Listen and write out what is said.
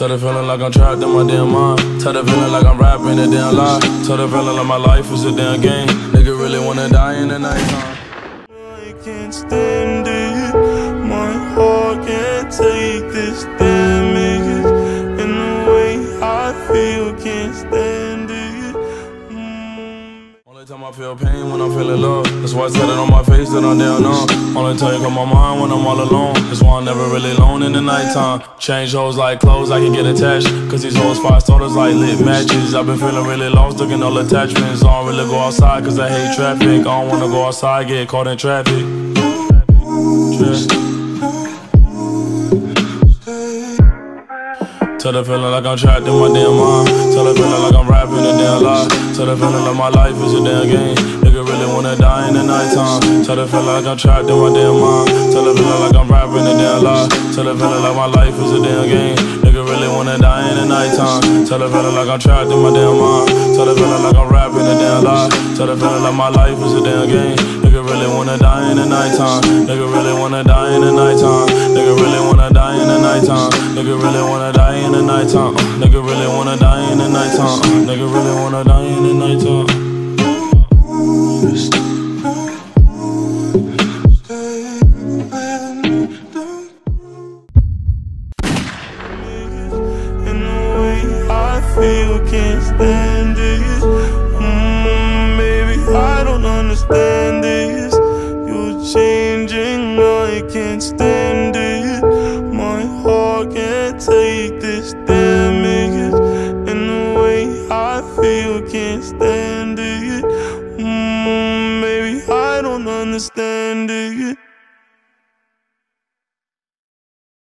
Tell the feeling like I'm trapped in my damn mind. Tell the feeling like I'm rapping a damn lie. Tell the feeling like my life is a damn game. Nigga really wanna die in the nighttime. I can't stand it. My heart can't take this damage. Time I feel pain when I'm feeling love. That's why I said it on my face that I'm down on. Only time you come my mind when I'm all alone. That's why I'm never really alone in the nighttime. Change hoes like clothes, I can get attached. Cause these hoes five starters like lit matches. I've been feeling really lost, looking all attachments. I don't really go outside cause I hate traffic. I don't wanna go outside, get caught in traffic. Traffic. Tell the feeling like I'm trapped in my damn mind. Tell the feeling like I'm rapping a damn lie. Tell the feeling like my life is a damn game. Nigga really wanna die in the nighttime. Tell the feeling like I'm trapped in my damn mind. Tell the feeling like I'm rapping a damn lie. Tell the feeling like my life is a damn game. Nigga really wanna die in the nighttime. Tell the feeling like I'm trapped in my damn mind. Tell the feeling like I'm rapping a damn lie. Tell the feeling like my life is a damn game. Nigga really wanna die in the nighttime. Nigga really wanna die in the nighttime. Nighttime. Nigga really wanna die in the nighttime. Uh, Nigga really wanna die in the nighttime. Uh, Nigga really wanna die in the nighttime. Can't stand it. Mm, baby, I don't understand this. You're changing, I can't stand take this damage. And the way I feel, can't stand it. Mm, Maybe I don't understand it.